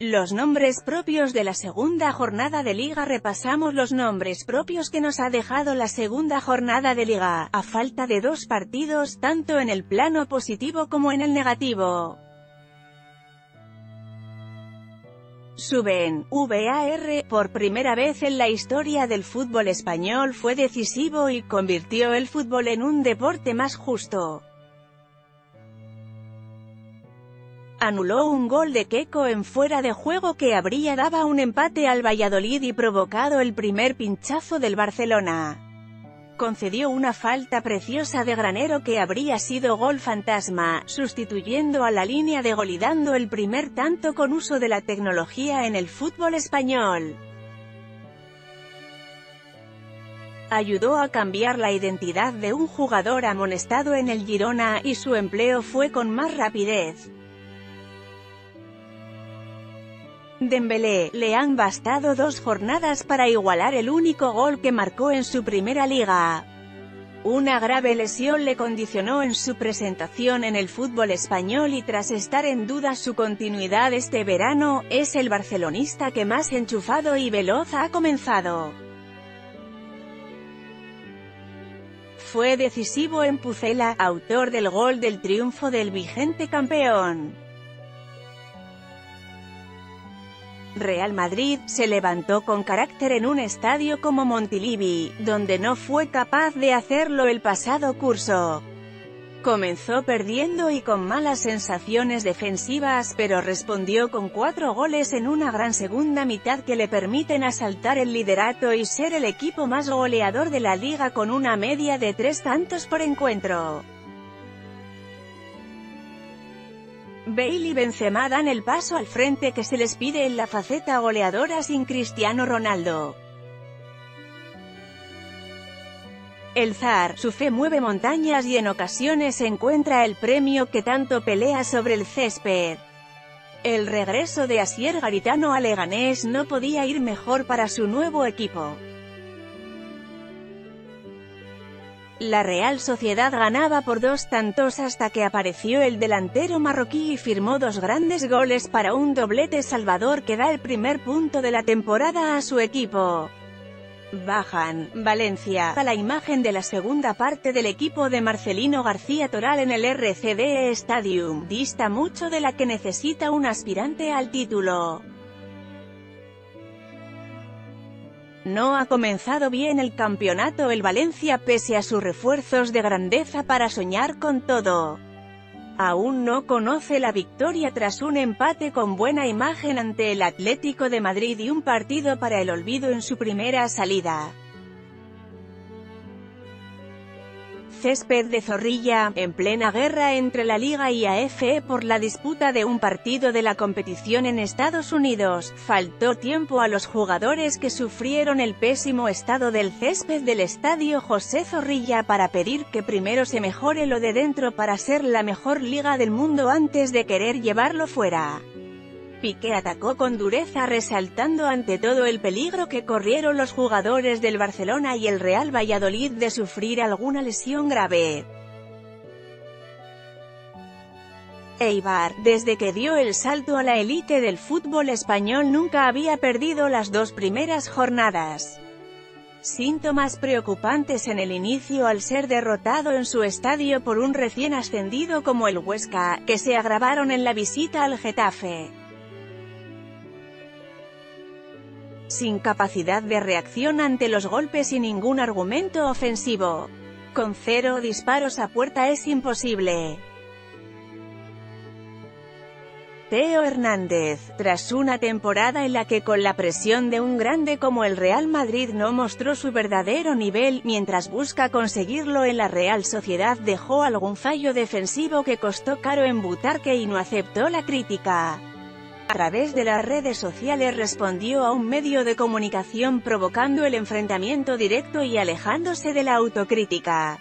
Los nombres propios de la segunda jornada de Liga Repasamos los nombres propios que nos ha dejado la segunda jornada de Liga, a falta de dos partidos, tanto en el plano positivo como en el negativo. Suben, VAR, por primera vez en la historia del fútbol español fue decisivo y convirtió el fútbol en un deporte más justo. Anuló un gol de Keco en fuera de juego que habría dado un empate al Valladolid y provocado el primer pinchazo del Barcelona. Concedió una falta preciosa de Granero que habría sido gol fantasma, sustituyendo a la línea de gol y dando el primer tanto con uso de la tecnología en el fútbol español. ayudó a cambiar la identidad de un jugador amonestado en el Girona, y su empleo fue con más rapidez. Dembélé, le han bastado dos jornadas para igualar el único gol que marcó en su primera liga. Una grave lesión le condicionó en su presentación en el fútbol español y tras estar en duda su continuidad este verano, es el barcelonista que más enchufado y veloz ha comenzado. Fue decisivo en Pucela, autor del gol del triunfo del vigente campeón. Real Madrid, se levantó con carácter en un estadio como Montilivi, donde no fue capaz de hacerlo el pasado curso. Comenzó perdiendo y con malas sensaciones defensivas, pero respondió con cuatro goles en una gran segunda mitad que le permiten asaltar el liderato y ser el equipo más goleador de la liga con una media de tres tantos por encuentro. Bale y Benzema dan el paso al frente que se les pide en la faceta goleadora sin Cristiano Ronaldo. El zar, su fe mueve montañas y en ocasiones encuentra el premio que tanto pelea sobre el césped. El regreso de Asier Garitano a Leganés no podía ir mejor para su nuevo equipo. La Real Sociedad ganaba por dos tantos hasta que apareció el delantero marroquí y firmó dos grandes goles para un doblete salvador que da el primer punto de la temporada a su equipo. Bajan, Valencia, a la imagen de la segunda parte del equipo de Marcelino García Toral en el RCDE Stadium, dista mucho de la que necesita un aspirante al título. No ha comenzado bien el campeonato el Valencia pese a sus refuerzos de grandeza para soñar con todo. Aún no conoce la victoria tras un empate con buena imagen ante el Atlético de Madrid y un partido para el olvido en su primera salida. Césped de Zorrilla, en plena guerra entre la Liga y AFE por la disputa de un partido de la competición en Estados Unidos, faltó tiempo a los jugadores que sufrieron el pésimo estado del césped del estadio José Zorrilla para pedir que primero se mejore lo de dentro para ser la mejor liga del mundo antes de querer llevarlo fuera. Piqué atacó con dureza resaltando ante todo el peligro que corrieron los jugadores del Barcelona y el Real Valladolid de sufrir alguna lesión grave. Eibar, desde que dio el salto a la élite del fútbol español nunca había perdido las dos primeras jornadas. Síntomas preocupantes en el inicio al ser derrotado en su estadio por un recién ascendido como el Huesca, que se agravaron en la visita al Getafe. Sin capacidad de reacción ante los golpes y ningún argumento ofensivo. Con cero disparos a puerta es imposible. Teo Hernández, tras una temporada en la que con la presión de un grande como el Real Madrid no mostró su verdadero nivel, mientras busca conseguirlo en la Real Sociedad dejó algún fallo defensivo que costó caro en Butarque y no aceptó la crítica. A través de las redes sociales respondió a un medio de comunicación provocando el enfrentamiento directo y alejándose de la autocrítica.